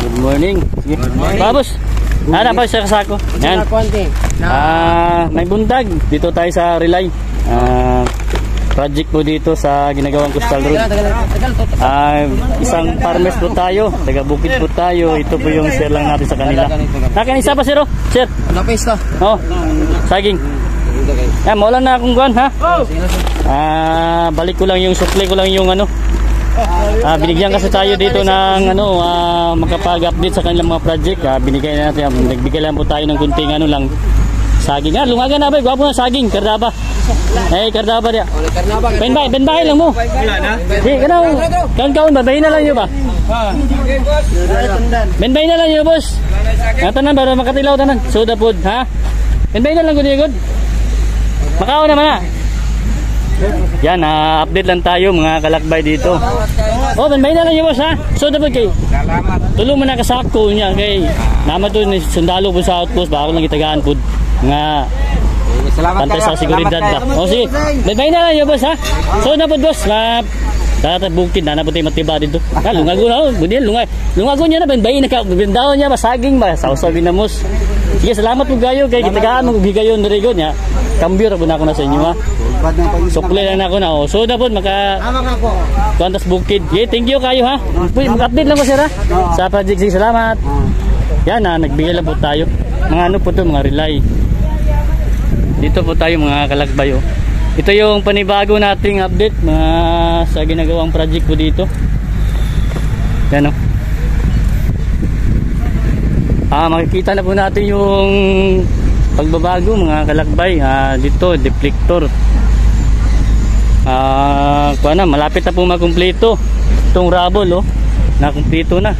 good morning. Sige. Babos, ano pa sa kasako? Yan. Ah, may bundag. Dito tayo sa Relay. Ah, project po dito sa ginagawang Coastal Road. Ah, isang farmers po tayo, taga bukid po tayo. Ito po yung share lang natin sa kanila. Nakin isa pa sir, oh. Sir. Lapis ka. Oh. Saging. Ah, maulan na akong guwan, ha? Ah, balik ko lang yung supply ko lang yung ano. Ah, binigyan kasi tayo dito ng ano, ah, makapag-update sa kanilang mga project. Ah, binigay na natin, ah, nagbigay lang po tayo ng kunting ano lang. Saging. Ah, lungagan na ba? Gwapo na saging, kardaba. Eh, kardaba dia. Ulit ka na ba? Ben bay, ben bay lang mo. Di, kanaw. Kaun kaun ba? Bayin na lang yun ba? Ben bay na lang yun, boss. Ang tanan ba? Makatilaw tanan. Soda food, ha? Ben bay na lang gud good. Makaw naman na. Yan, ah, update lang tayo mga kalakbay dito. Oh, ben bay na lang boss, ha? Soda food kay. Salamat. Tulo mo na kasako niya kay. Nama to ni sundalo po sa outpost ba ako lang itagaan po nga Salamat Pantay sa seguridad ba? O sige, may na lang boss ha. So na po boss, na Data bukid na naputi matiba dito. Ah, lungago na, oh. Budil, lungag. Lungago niya na benbay na ka, bindaw niya masaging ba, sausaw binamos. Sige, salamat po gayo kay gitagaan mo gigayon diri niya. Kambyo ra po na ako na sa inyo ha. Sukli lang na ako na. Oh. So na po maka. Kuantas bukid. Yeah, thank you kayo ha. Uy, mag-update lang ko sir ha. Sa project sige, salamat. Yan ha, nagbigay lang po tayo. Mga ano po to, mga relay. Dito po tayo mga kalakbay oh. Ito yung panibago nating update mga sa ginagawang project po dito. Yan oh. Ah, makikita na po natin yung pagbabago mga kalakbay. Ah, dito deflector. Ah, na, malapit na po makumpleto. Itong rubble oh, na kumpleto na.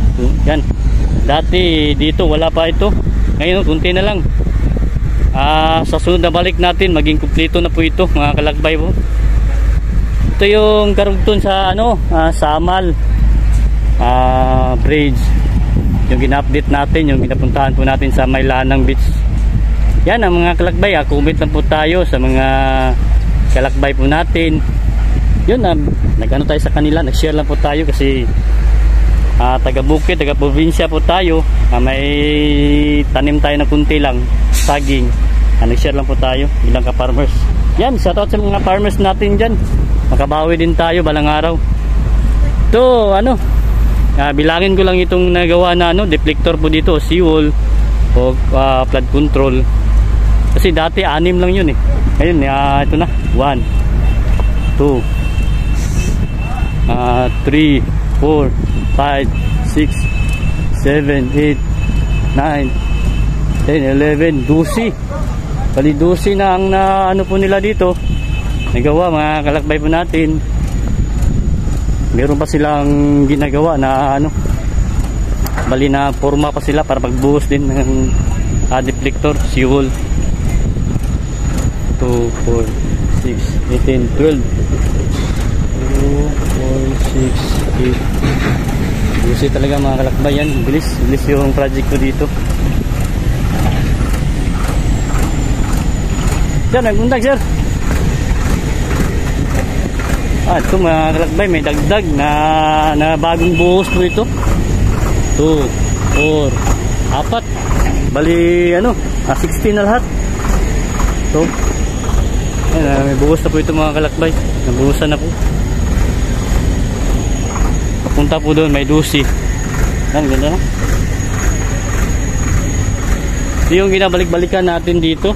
Yan. Dati dito wala pa ito. Ngayon kunti na lang. Ah, sa sunod na balik natin maging kumpleto na po ito mga kalakbay po. Ito yung karugtun sa ano, ah, Samal ah, Bridge. Yung gina-update natin, yung ginapuntahan po natin sa Mailanang Beach. Yan ang mga kalakbay, ah, comment lang po tayo sa mga kalakbay po natin. Yun, ah, nag-ano tayo sa kanila, nag-share lang po tayo kasi ah, taga bukid, taga probinsya po tayo. Ah, may tanim tayo na kunti lang, saging. Ah, nag-share lang po tayo bilang ka-farmers. Yan, shoutout sa mga farmers natin dyan. Makabawi din tayo balang araw. To, ano, ah, bilangin ko lang itong nagawa na ano, deflector po dito, seawall o ah, flood control. Kasi dati anim lang yun eh. Ngayon, ah, ito na. 1 2 ah 3 4 5 6 7 8 9 10 11 12 Bali 12 na ang na, ano po nila dito nagawa mga kalakbay po natin meron pa silang ginagawa na ano bali na forma pa sila para magbuhos din ng uh, deflector fuel 2, 4, 6, 18, 12 2, 4, 6, 8 Busi talaga mga kalakbay. Yan bilis, bilis yung project ko dito. Diyan, nagundag sir Ah, ito mga kalakbay, may dagdag na, na bagong buhos po ito. 2, 4, apat. Bali, ano, ah, 16 na lahat. Ito Ayan, ah, may buhos na po ito mga kalakbay. Nabuhusan na po. Papunta po doon may dusi. Yan ganda na. Ito yung ginabalik-balikan natin dito.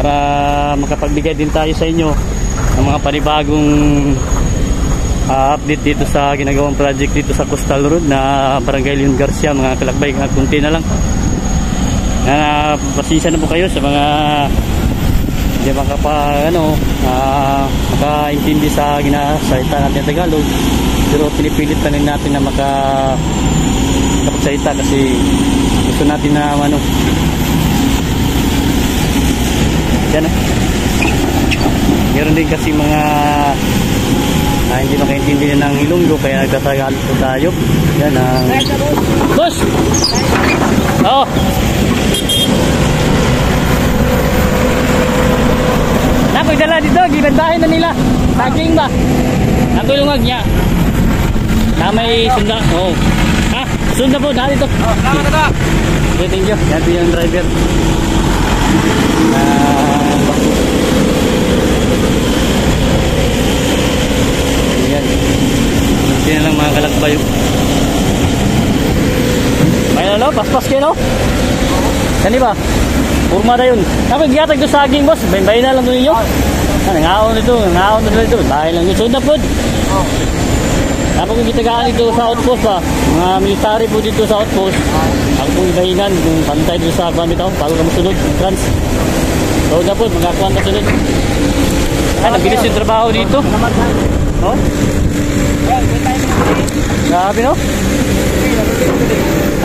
Para makapagbigay din tayo sa inyo ng mga panibagong uh, update dito sa ginagawang project dito sa Coastal Road na Barangay Leon Garcia mga kalakbay kunti na lang. Uh, pasensya na po kayo sa mga hindi makapa ano uh, makaintindi sa ginasalita natin na Tagalog. Pero pinipilit pa rin natin na maka kapagsalita kasi gusto natin na ano yan o meron din kasi mga ah, hindi makaintindi ng Ilonggo kaya nagtasagalog po tayo yan ang boss oo Nakoy dala dito, gibandahin na nila. Saging ba? Nakoy lungag niya. Na may sunda. Oh. Ha? Susunod na po, dahil ito. Oh, salamat na Okay, thank you. Yan po yung driver. Ah, Ayan. Hindi na lang mga kalakbay. oh. Ano, paspas kayo no? Kani ba? Purma na yun. Kapag giyatag doon saging boss, bayin na lang doon ninyo. Ah, nangaon nito, nangaon na dito. Dahil lang yun. Sunod na po. Oh. Tapos kung kitagaan dito sa outpost pa, mga military po dito sa outpost, ako pong ibahingan kung pantay dito sa kwan bitaw, bago ka masunod, trans. So na po, magkakuan ka sunod. Ay, nabilis yung trabaho dito. Na. No? Na Grabe no?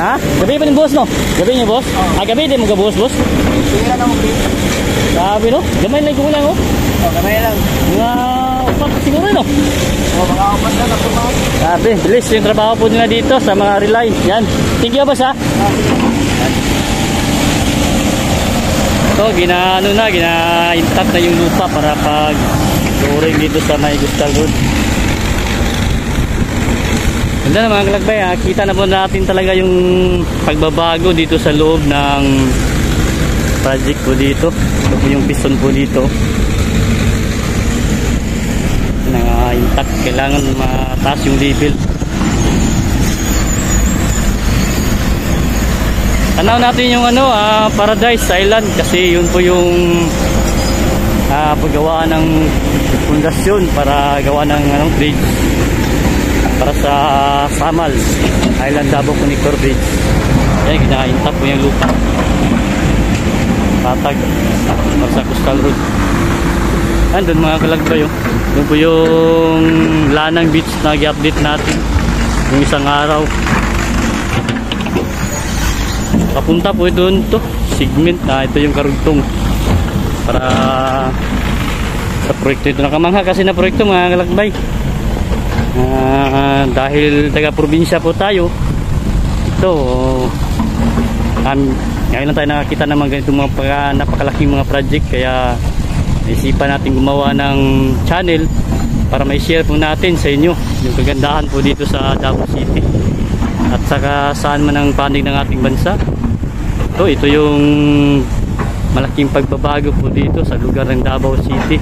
Ha? Gabi pa ng boss no? Gabi niyo boss? Ah, gabi din mo ka boss boss? Sige na naman, please. Grabe no? Gamay lang kulang oh. Oh, kamay lang. Mga upat siguro no? Oh, mga upat na na mga. Grabe, bilis yung trabaho po nila dito sa mga relay. Yan. Thank you boss ha? So, ginaano na, gina-intact na yung lupa para pag touring dito sa may Gustal Road. Ganda na mga kalagbay ha, kita na po natin talaga yung pagbabago dito sa loob ng project po dito. Ito po yung piston po dito. Na intact, kailangan mataas yung level. Tanaw natin yung ano, ah, Paradise Island kasi yun po yung ah, paggawa ng pundasyon para gawa ng anong bridge para sa Samals Island Davao Connector Bridge. Yan, ginaintap po yung lupa. Patag para sa Coastal Road. Andun mga kalagbay oh. Doon po yung Lanang Beach na i-update natin yung isang araw. Papunta po doon to segment na ito yung karugtong para sa proyekto ito nakamangha kasi na proyekto mga kalakbay Ah, dahil taga probinsya po tayo ito um, ngayon lang tayo nakakita ng mga ganitong mga pagka, napakalaking mga project kaya naisipan natin gumawa ng channel para may share po natin sa inyo yung kagandahan po dito sa Davao City. At saka saan man ang panig ng ating bansa. Ito, ito yung malaking pagbabago po dito sa lugar ng Davao City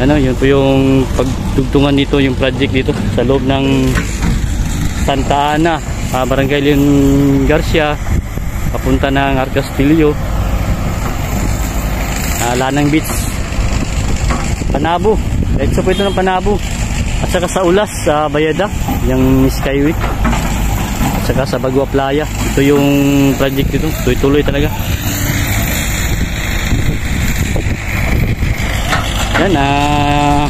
ano yun po yung pagtugtungan nito yung project dito sa loob ng Santa Ana uh, Barangay Leon Garcia papunta ng Arcastillo uh, Lanang Beach Panabo diretso po ito ng Panabo at saka sa Ulas sa Bayada yung Skyway. At saka sa Bagua Playa. Ito yung project dito. Tuloy-tuloy talaga yan ah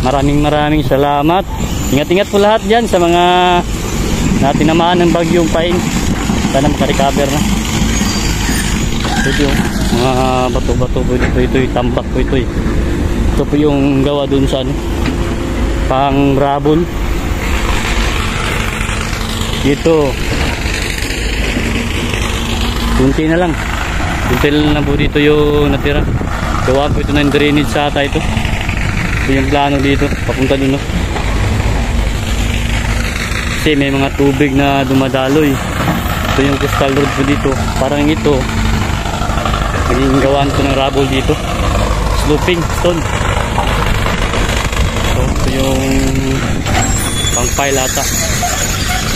maraming maraming salamat. Ingat-ingat po lahat dyan sa mga natin namaan ng bagyong paing. Sana makarecover na. Ito yung mga bato-bato po ito ito yung tambak po ito eh. ito po yung gawa dun sa ano pang rabon dito kunti na lang. Kunti na lang po dito yung natira gawa po ito ng drainage sa ata ito. Ito yung plano dito papunta dun no? Kasi may mga tubig na dumadaloy. Ito yung coastal road po dito. Parang ito naging gawaan ko ng rubble dito. Sloping stone. So ito yung pang pile ata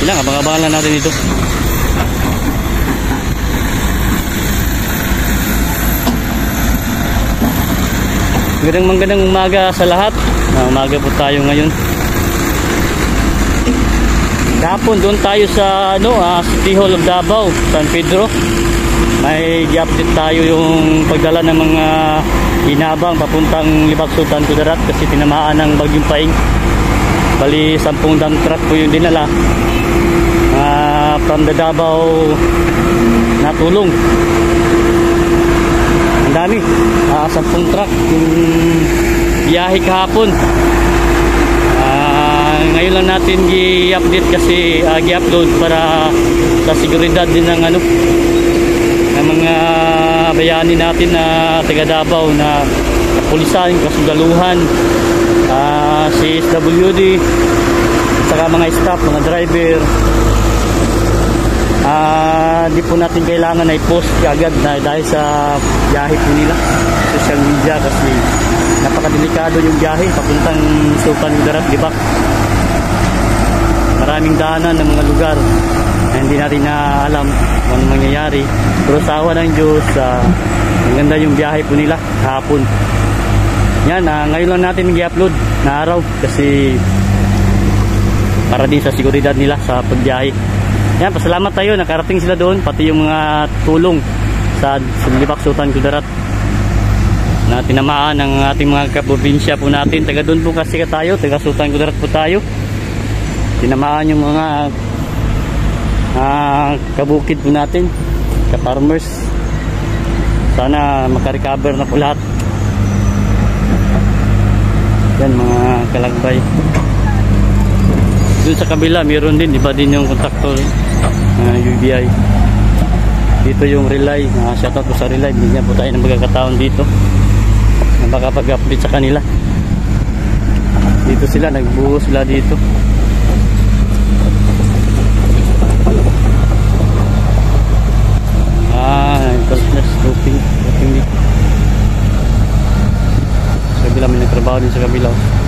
ilang abang-abangan lang natin ito Magandang magandang umaga sa lahat. Uh, umaga po tayo ngayon. Kahapon doon tayo sa ano, uh, City Hall of Davao, San Pedro. May i-update tayo yung pagdala ng mga inabang papuntang Libak Sultan Kudarat kasi tinamaan ng bagyong paing. Bali 10 dump truck po yung dinala. Uh, from the Davao natulong ang dami uh, 10 truck yung biyahe kahapon uh, ngayon lang natin i-update kasi uh, i-upload para sa seguridad din ng ano ng mga bayani natin na taga Davao na pulisan, kasugaluhan uh, si SWD saka mga staff, mga driver. Ah, di po natin kailangan na i-post agad na dahil sa biyahe po nila social media kasi napakadelikado yung biyahe papuntang Sultan Kudarat, di ba? Maraming daanan ng mga lugar na hindi natin na alam kung ano mangyayari. Pero sa awa ng Diyos, ah, maganda yung biyahe po nila hapon. Yan, ah, ngayon lang natin i-upload na araw kasi para din sa seguridad nila sa pagbiyahe. Yan, pasalamat tayo, nakarating sila doon, pati yung mga tulong sa Libak Sultan Kudarat na tinamaan ng ating mga kaprobinsya po natin. Taga doon po kasi tayo, taga Sultan Kudarat po tayo. Tinamaan yung mga ah, kabukid po natin, ka-farmers. Sana makarecover na po lahat. Yan mga kalagbay. Doon sa kabila, meron din, iba din yung kontraktor uh, UBI. Dito yung relay, uh, shoutout po sa relay, binigyan po tayo ng magkakataon dito na makapag-update sa kanila. Dito sila, nagbuo sila dito. Ah, business roofing, roofing dito. Sa kabila, may nagtrabaho din sa kabila. oh.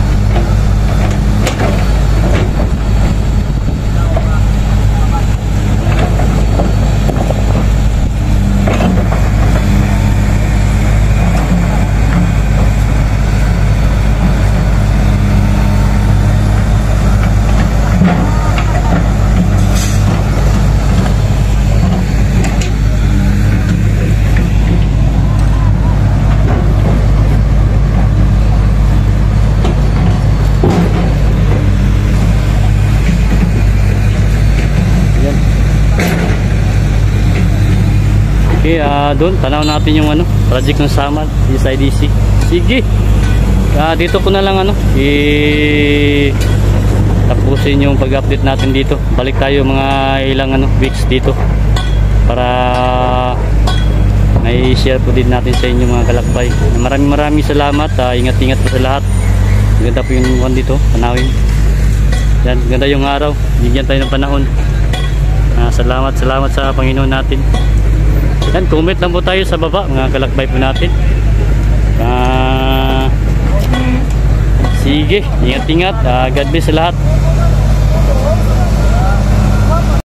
Okay, ah doon, tanaw natin yung ano, project ng Samal, SIDC. Sige. Ah dito ko na lang ano, i tapusin yung pag-update natin dito. Balik tayo mga ilang ano, weeks dito para may share po din natin sa inyo mga kalakbay. Maraming maraming salamat. ah, ingat-ingat po sa lahat. Ganda po yung one dito, panawin. Yan, ganda yung araw. Bigyan tayo ng panahon. Ah, salamat, salamat sa Panginoon natin. Yan, comment lang po tayo sa baba, mga kalakbay po natin. Ah, sige, ingat-ingat. Ah, God bless sa lahat.